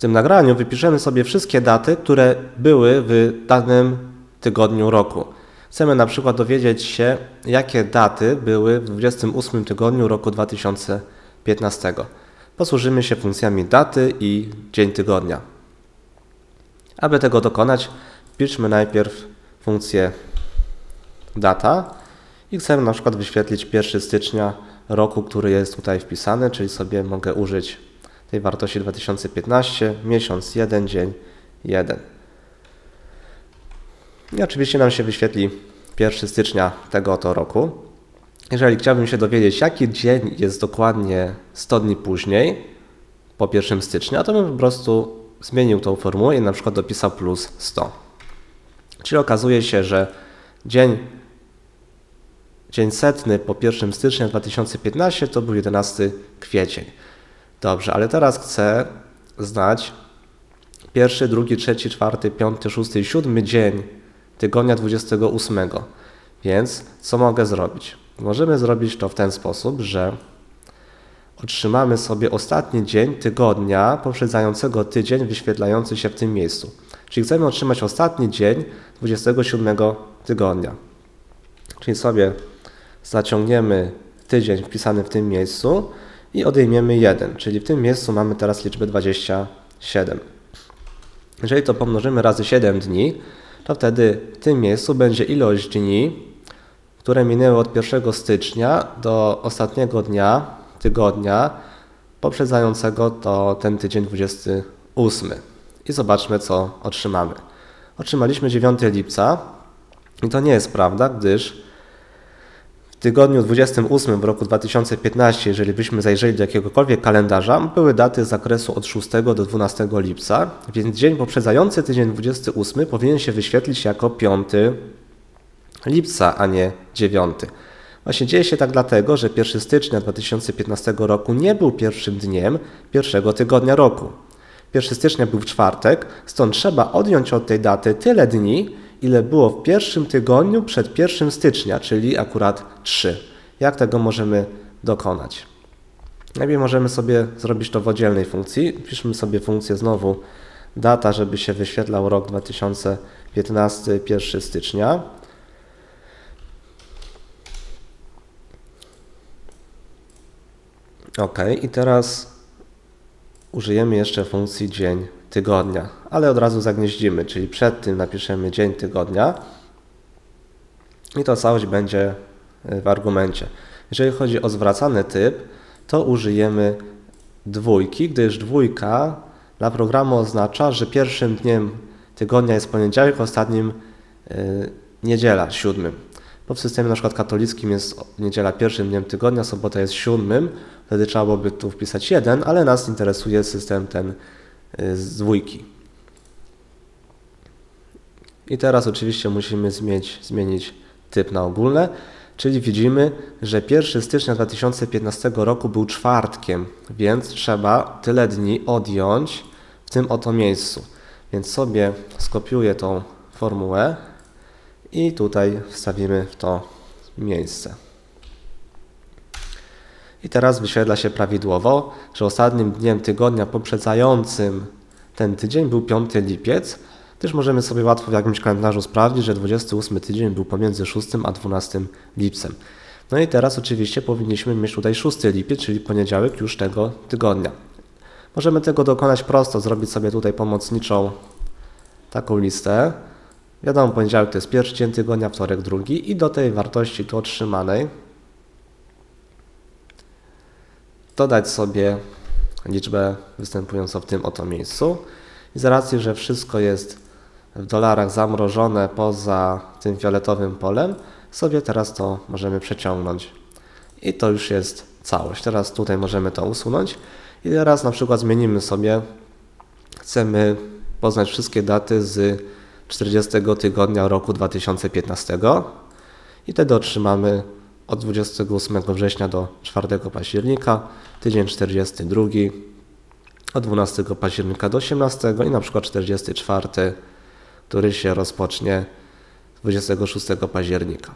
tym nagraniu wypiszemy sobie wszystkie daty, które były w danym tygodniu roku. Chcemy na przykład dowiedzieć się, jakie daty były w 28 tygodniu roku 2015. Posłużymy się funkcjami daty i dzień tygodnia. Aby tego dokonać, wpiszmy najpierw funkcję data i chcemy na przykład wyświetlić 1 stycznia roku, który jest tutaj wpisany, czyli sobie mogę użyć tej wartości 2015, miesiąc 1, dzień 1. I oczywiście nam się wyświetli 1 stycznia tego oto roku. Jeżeli chciałbym się dowiedzieć, jaki dzień jest dokładnie 100 dni później, po 1 stycznia, to bym po prostu zmienił tą formułę i na przykład dopisał plus 100. Czyli okazuje się, że dzień, dzień setny po 1 stycznia 2015 to był 11 kwiecień. Dobrze, ale teraz chcę znać pierwszy, drugi, trzeci, czwarty, piąty, szósty siódmy dzień tygodnia 28. Więc co mogę zrobić? Możemy zrobić to w ten sposób, że otrzymamy sobie ostatni dzień tygodnia poprzedzającego tydzień wyświetlający się w tym miejscu. Czyli chcemy otrzymać ostatni dzień 27 tygodnia. Czyli sobie zaciągniemy tydzień wpisany w tym miejscu i odejmiemy 1, czyli w tym miejscu mamy teraz liczbę 27. Jeżeli to pomnożymy razy 7 dni, to wtedy w tym miejscu będzie ilość dni, które minęły od 1 stycznia do ostatniego dnia tygodnia poprzedzającego to ten tydzień 28. I zobaczmy, co otrzymamy. Otrzymaliśmy 9 lipca i to nie jest prawda, gdyż tygodniu 28 w roku 2015, jeżeli byśmy zajrzeli do jakiegokolwiek kalendarza, były daty z zakresu od 6 do 12 lipca, więc dzień poprzedzający tydzień 28 powinien się wyświetlić jako 5 lipca, a nie 9. Właśnie dzieje się tak dlatego, że 1 stycznia 2015 roku nie był pierwszym dniem pierwszego tygodnia roku. 1 stycznia był w czwartek, stąd trzeba odjąć od tej daty tyle dni, ile było w pierwszym tygodniu przed 1 stycznia, czyli akurat 3. Jak tego możemy dokonać? Najpierw możemy sobie zrobić to w oddzielnej funkcji. Piszmy sobie funkcję znowu data, żeby się wyświetlał rok 2015, 1 stycznia. OK, i teraz użyjemy jeszcze funkcji dzień tygodnia, ale od razu zagnieździmy, czyli przed tym napiszemy dzień tygodnia i to całość będzie e, w argumencie. Jeżeli chodzi o zwracany typ, to użyjemy dwójki, gdyż dwójka dla programu oznacza, że pierwszym dniem tygodnia jest poniedziałek, ostatnim yy, niedziela, siódmym. Bo w systemie na przykład katolickim jest niedziela pierwszym dniem tygodnia, sobota jest siódmym, wtedy trzeba byłoby tu wpisać jeden, ale nas interesuje system ten z dwójki. I teraz oczywiście musimy zmienić, zmienić typ na ogólne, czyli widzimy, że 1 stycznia 2015 roku był czwartkiem, więc trzeba tyle dni odjąć w tym oto miejscu. Więc sobie skopiuję tą formułę i tutaj wstawimy w to miejsce. I teraz wyświetla się prawidłowo, że ostatnim dniem tygodnia poprzedzającym ten tydzień był 5 lipiec. Też możemy sobie łatwo w jakimś kalendarzu sprawdzić, że 28 tydzień był pomiędzy 6 a 12 lipcem. No i teraz oczywiście powinniśmy mieć tutaj 6 lipiec, czyli poniedziałek już tego tygodnia. Możemy tego dokonać prosto, zrobić sobie tutaj pomocniczą taką listę. Wiadomo, poniedziałek to jest pierwszy dzień tygodnia, wtorek drugi i do tej wartości tu otrzymanej dodać sobie liczbę występującą w tym oto miejscu. I z racji, że wszystko jest w dolarach zamrożone poza tym fioletowym polem, sobie teraz to możemy przeciągnąć. I to już jest całość. Teraz tutaj możemy to usunąć. I teraz na przykład zmienimy sobie, chcemy poznać wszystkie daty z 40 tygodnia roku 2015 i wtedy otrzymamy od 28 września do 4 października, tydzień 42, od 12 października do 18 i na przykład 44, który się rozpocznie 26 października.